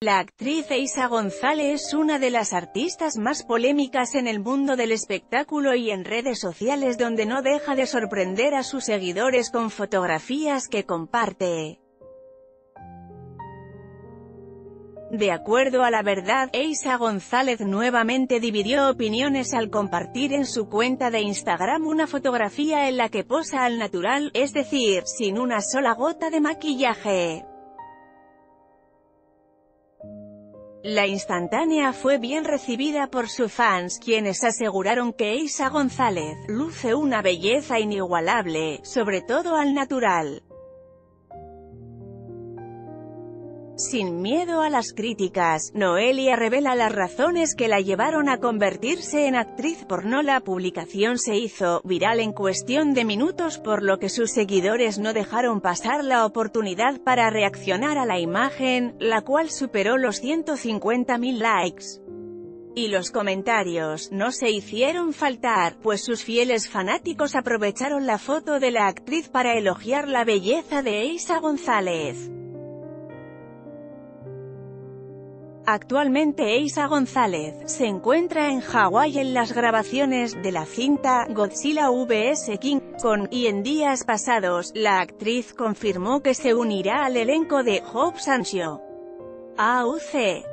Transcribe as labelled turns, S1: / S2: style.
S1: La actriz Eisa González es una de las artistas más polémicas en el mundo del espectáculo y en redes sociales donde no deja de sorprender a sus seguidores con fotografías que comparte. De acuerdo a la verdad, Eisa González nuevamente dividió opiniones al compartir en su cuenta de Instagram una fotografía en la que posa al natural, es decir, sin una sola gota de maquillaje. La instantánea fue bien recibida por sus fans, quienes aseguraron que Eisa González luce una belleza inigualable, sobre todo al natural. Sin miedo a las críticas, Noelia revela las razones que la llevaron a convertirse en actriz porno. La publicación se hizo viral en cuestión de minutos por lo que sus seguidores no dejaron pasar la oportunidad para reaccionar a la imagen, la cual superó los 150.000 likes. Y los comentarios no se hicieron faltar, pues sus fieles fanáticos aprovecharon la foto de la actriz para elogiar la belleza de Eisa González. Actualmente Eiza González se encuentra en Hawái en las grabaciones de la cinta Godzilla vs. King con, y en días pasados, la actriz confirmó que se unirá al elenco de Hope Sancio. AUC.